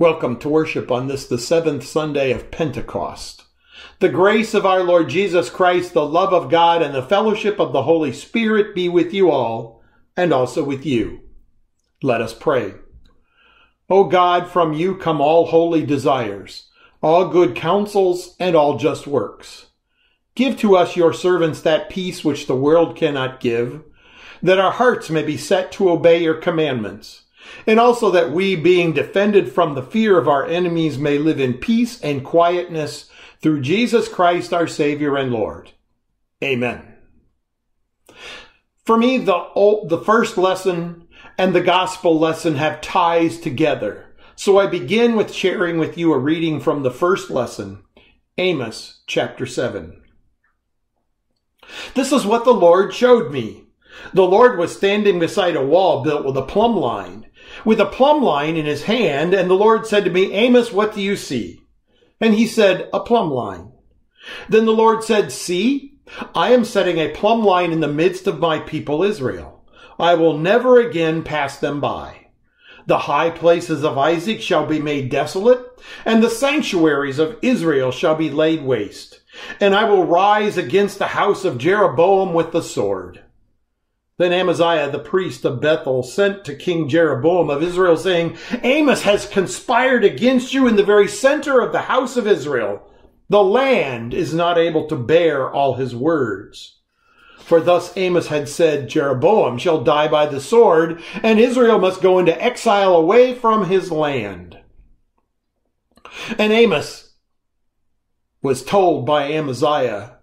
Welcome to worship on this, the seventh Sunday of Pentecost. The grace of our Lord Jesus Christ, the love of God, and the fellowship of the Holy Spirit be with you all, and also with you. Let us pray. O God, from you come all holy desires, all good counsels, and all just works. Give to us, your servants, that peace which the world cannot give, that our hearts may be set to obey your commandments and also that we, being defended from the fear of our enemies, may live in peace and quietness through Jesus Christ, our Savior and Lord. Amen. For me, the, the first lesson and the gospel lesson have ties together. So I begin with sharing with you a reading from the first lesson, Amos chapter 7. This is what the Lord showed me. The Lord was standing beside a wall built with a plumb line with a plumb line in his hand, and the Lord said to me, Amos, what do you see? And he said, a plumb line. Then the Lord said, see, I am setting a plumb line in the midst of my people Israel. I will never again pass them by. The high places of Isaac shall be made desolate, and the sanctuaries of Israel shall be laid waste. And I will rise against the house of Jeroboam with the sword. Then Amaziah, the priest of Bethel, sent to King Jeroboam of Israel, saying, Amos has conspired against you in the very center of the house of Israel. The land is not able to bear all his words. For thus Amos had said, Jeroboam shall die by the sword, and Israel must go into exile away from his land. And Amos was told by Amaziah,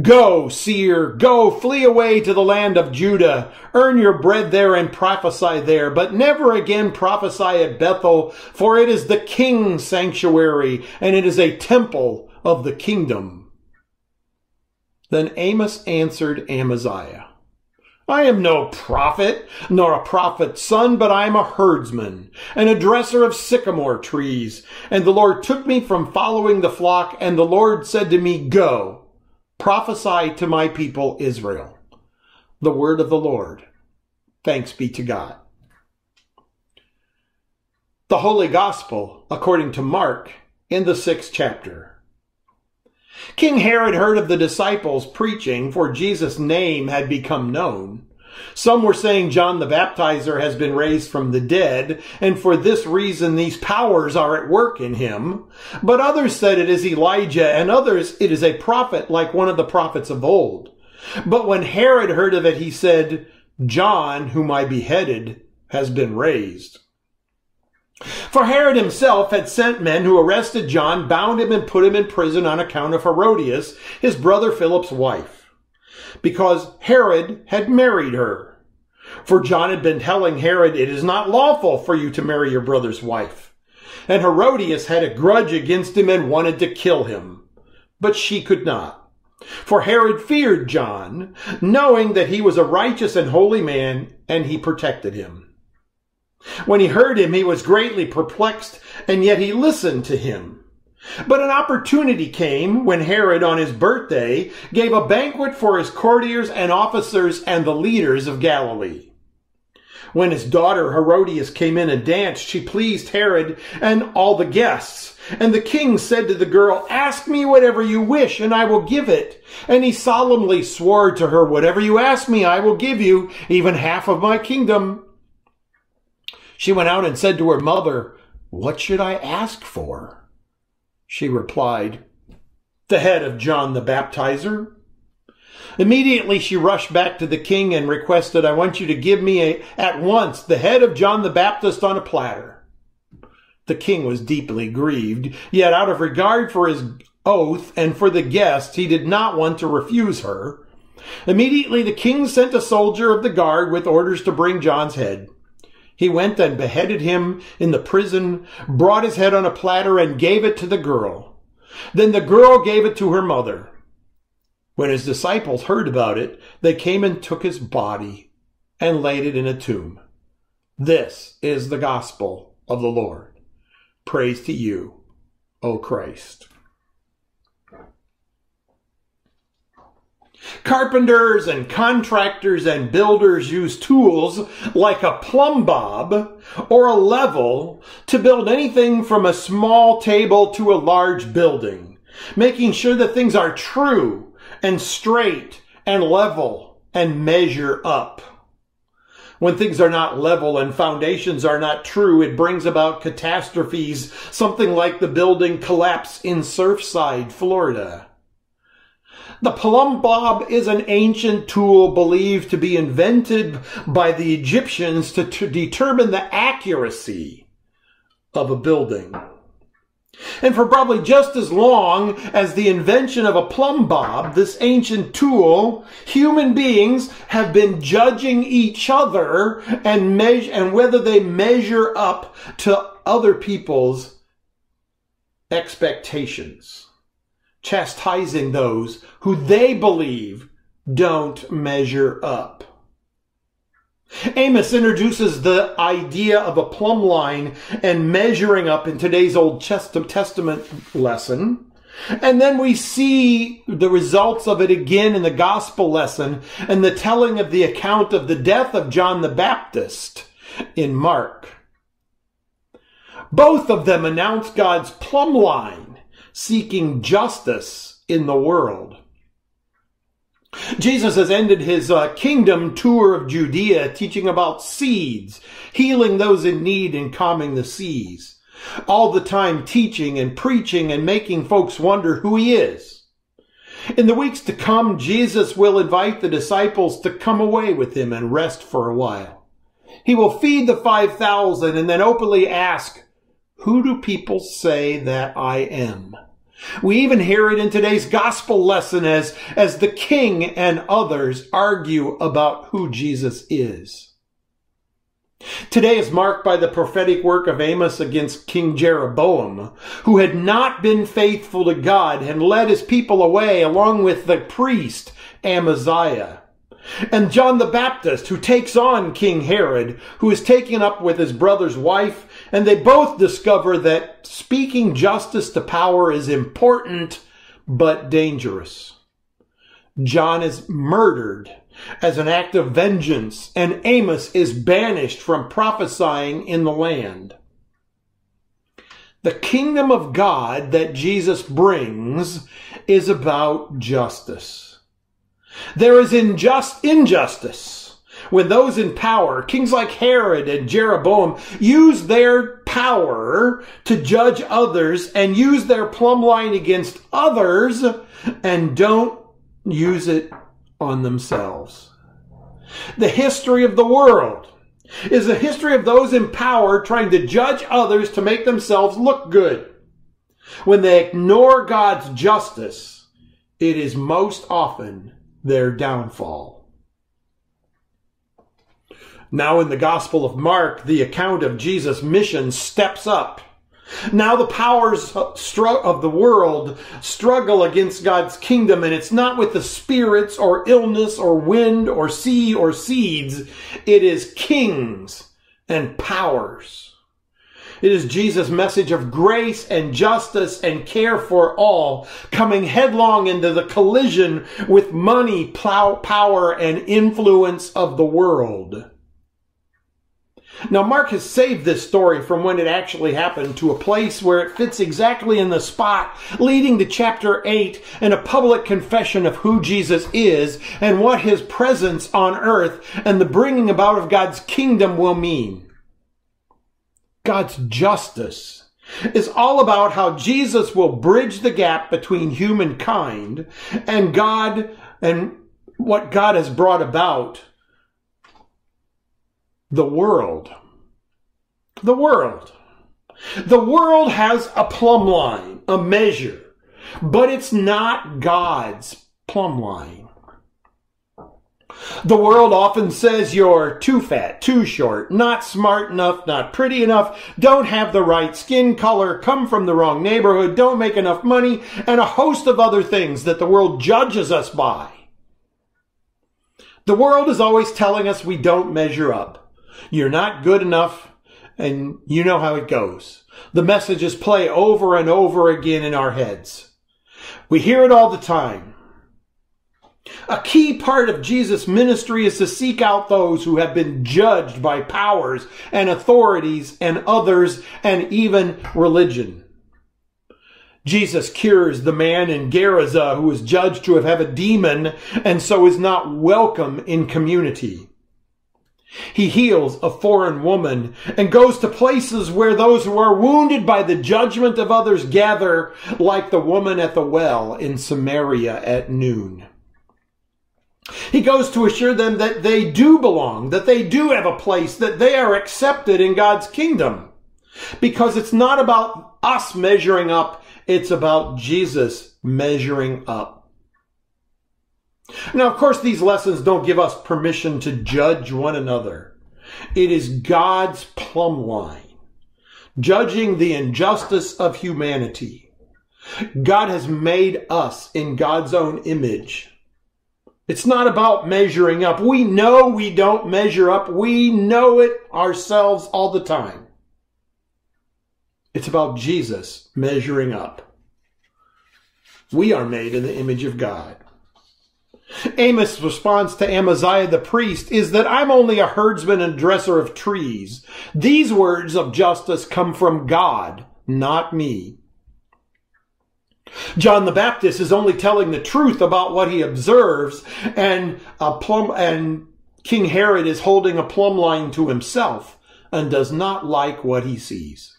Go, seer, go, flee away to the land of Judah. Earn your bread there and prophesy there, but never again prophesy at Bethel, for it is the king's sanctuary, and it is a temple of the kingdom. Then Amos answered Amaziah, I am no prophet, nor a prophet's son, but I am a herdsman, and a dresser of sycamore trees. And the Lord took me from following the flock, and the Lord said to me, Go Prophesy to my people Israel. The word of the Lord. Thanks be to God. The Holy Gospel, according to Mark, in the sixth chapter. King Herod heard of the disciples preaching, for Jesus' name had become known. Some were saying John the Baptizer has been raised from the dead, and for this reason these powers are at work in him. But others said it is Elijah, and others it is a prophet like one of the prophets of old. But when Herod heard of it, he said, John, whom I beheaded, has been raised. For Herod himself had sent men who arrested John, bound him, and put him in prison on account of Herodias, his brother Philip's wife because Herod had married her. For John had been telling Herod, it is not lawful for you to marry your brother's wife. And Herodias had a grudge against him and wanted to kill him. But she could not. For Herod feared John, knowing that he was a righteous and holy man, and he protected him. When he heard him, he was greatly perplexed, and yet he listened to him. But an opportunity came when Herod, on his birthday, gave a banquet for his courtiers and officers and the leaders of Galilee. When his daughter Herodias came in and danced, she pleased Herod and all the guests. And the king said to the girl, Ask me whatever you wish, and I will give it. And he solemnly swore to her, Whatever you ask me, I will give you, even half of my kingdom. She went out and said to her mother, What should I ask for? She replied, The head of John the Baptizer. Immediately she rushed back to the king and requested, I want you to give me a, at once the head of John the Baptist on a platter. The king was deeply grieved, yet out of regard for his oath and for the guests, he did not want to refuse her. Immediately the king sent a soldier of the guard with orders to bring John's head. He went and beheaded him in the prison, brought his head on a platter, and gave it to the girl. Then the girl gave it to her mother. When his disciples heard about it, they came and took his body and laid it in a tomb. This is the gospel of the Lord. Praise to you, O Christ. Carpenters and contractors and builders use tools like a plumb bob or a level to build anything from a small table to a large building, making sure that things are true and straight and level and measure up. When things are not level and foundations are not true, it brings about catastrophes, something like the building collapse in Surfside, Florida. The plumb bob is an ancient tool believed to be invented by the Egyptians to, to determine the accuracy of a building. And for probably just as long as the invention of a plumb bob, this ancient tool, human beings have been judging each other and measure, and whether they measure up to other people's expectations chastising those who they believe don't measure up. Amos introduces the idea of a plumb line and measuring up in today's Old Testament lesson. And then we see the results of it again in the gospel lesson and the telling of the account of the death of John the Baptist in Mark. Both of them announce God's plumb line seeking justice in the world. Jesus has ended his uh, kingdom tour of Judea teaching about seeds, healing those in need and calming the seas. All the time teaching and preaching and making folks wonder who he is. In the weeks to come, Jesus will invite the disciples to come away with him and rest for a while. He will feed the 5,000 and then openly ask, who do people say that I am? We even hear it in today's gospel lesson as, as the king and others argue about who Jesus is. Today is marked by the prophetic work of Amos against King Jeroboam, who had not been faithful to God and led his people away along with the priest Amaziah. And John the Baptist, who takes on King Herod, who is taken up with his brother's wife and they both discover that speaking justice to power is important, but dangerous. John is murdered as an act of vengeance, and Amos is banished from prophesying in the land. The kingdom of God that Jesus brings is about justice. There is injust, injustice when those in power, kings like Herod and Jeroboam, use their power to judge others and use their plumb line against others and don't use it on themselves. The history of the world is a history of those in power trying to judge others to make themselves look good. When they ignore God's justice, it is most often their downfall. Now in the Gospel of Mark, the account of Jesus' mission steps up. Now the powers of the world struggle against God's kingdom, and it's not with the spirits or illness or wind or sea or seeds. It is kings and powers. It is Jesus' message of grace and justice and care for all coming headlong into the collision with money, power, and influence of the world. Now, Mark has saved this story from when it actually happened to a place where it fits exactly in the spot, leading to chapter 8 and a public confession of who Jesus is and what his presence on earth and the bringing about of God's kingdom will mean. God's justice is all about how Jesus will bridge the gap between humankind and God and what God has brought about the world. The world. The world has a plumb line, a measure, but it's not God's plumb line. The world often says you're too fat, too short, not smart enough, not pretty enough, don't have the right skin color, come from the wrong neighborhood, don't make enough money, and a host of other things that the world judges us by. The world is always telling us we don't measure up. You're not good enough, and you know how it goes. The messages play over and over again in our heads. We hear it all the time. A key part of Jesus' ministry is to seek out those who have been judged by powers and authorities and others and even religion. Jesus cures the man in Gerasa who is judged to have had a demon and so is not welcome in community. He heals a foreign woman and goes to places where those who are wounded by the judgment of others gather, like the woman at the well in Samaria at noon. He goes to assure them that they do belong, that they do have a place, that they are accepted in God's kingdom. Because it's not about us measuring up, it's about Jesus measuring up. Now, of course, these lessons don't give us permission to judge one another. It is God's plumb line, judging the injustice of humanity. God has made us in God's own image. It's not about measuring up. We know we don't measure up. We know it ourselves all the time. It's about Jesus measuring up. We are made in the image of God. Amos' response to Amaziah the priest is that I'm only a herdsman and dresser of trees. These words of justice come from God, not me. John the Baptist is only telling the truth about what he observes, and and King Herod is holding a plumb line to himself and does not like what he sees.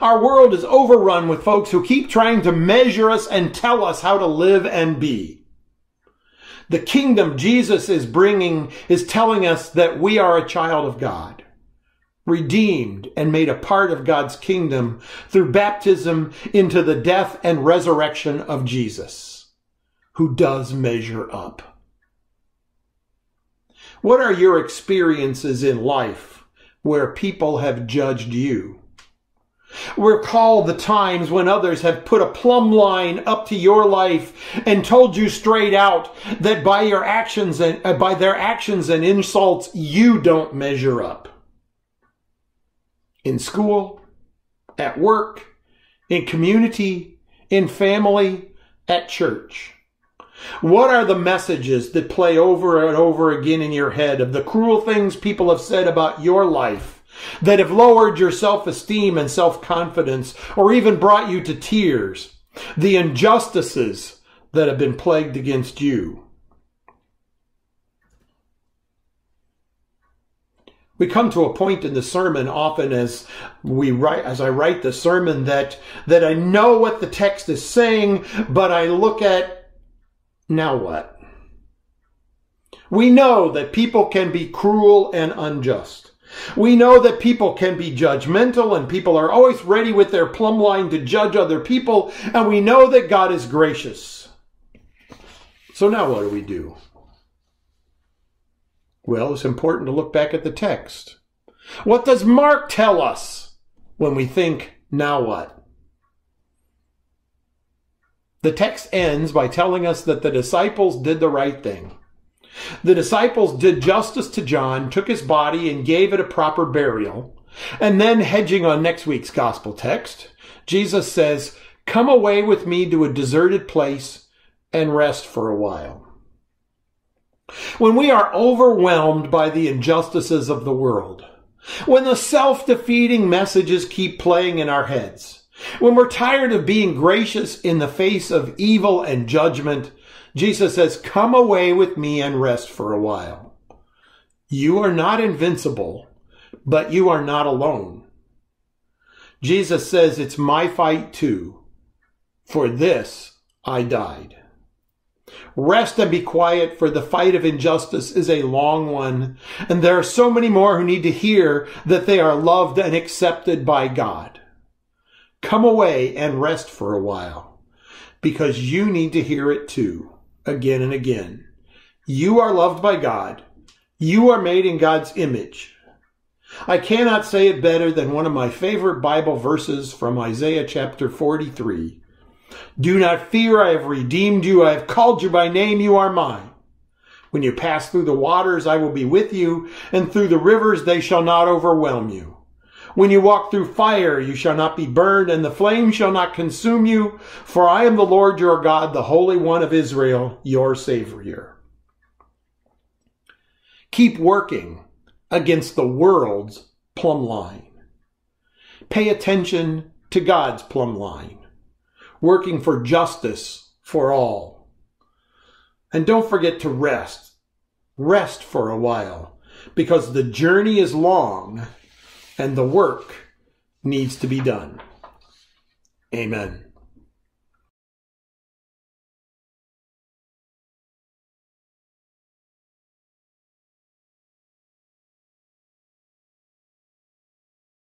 Our world is overrun with folks who keep trying to measure us and tell us how to live and be. The kingdom Jesus is bringing is telling us that we are a child of God, redeemed and made a part of God's kingdom through baptism into the death and resurrection of Jesus, who does measure up. What are your experiences in life where people have judged you? Recall the times when others have put a plumb line up to your life and told you straight out that by your actions and uh, by their actions and insults, you don't measure up. In school, at work, in community, in family, at church. What are the messages that play over and over again in your head of the cruel things people have said about your life that have lowered your self-esteem and self-confidence or even brought you to tears, the injustices that have been plagued against you. We come to a point in the sermon often as we write, as I write the sermon that, that I know what the text is saying, but I look at now what? We know that people can be cruel and unjust. We know that people can be judgmental and people are always ready with their plumb line to judge other people. And we know that God is gracious. So now what do we do? Well, it's important to look back at the text. What does Mark tell us when we think, now what? The text ends by telling us that the disciples did the right thing. The disciples did justice to John, took his body, and gave it a proper burial. And then, hedging on next week's gospel text, Jesus says, Come away with me to a deserted place and rest for a while. When we are overwhelmed by the injustices of the world, when the self-defeating messages keep playing in our heads, when we're tired of being gracious in the face of evil and judgment, Jesus says, come away with me and rest for a while. You are not invincible, but you are not alone. Jesus says, it's my fight too. For this I died. Rest and be quiet, for the fight of injustice is a long one, and there are so many more who need to hear that they are loved and accepted by God. Come away and rest for a while, because you need to hear it too again and again. You are loved by God. You are made in God's image. I cannot say it better than one of my favorite Bible verses from Isaiah chapter 43. Do not fear, I have redeemed you. I have called you by name. You are mine. When you pass through the waters, I will be with you, and through the rivers, they shall not overwhelm you. When you walk through fire, you shall not be burned, and the flame shall not consume you. For I am the Lord your God, the Holy One of Israel, your Savior. Keep working against the world's plumb line. Pay attention to God's plumb line, working for justice for all. And don't forget to rest. Rest for a while, because the journey is long and the work needs to be done. Amen.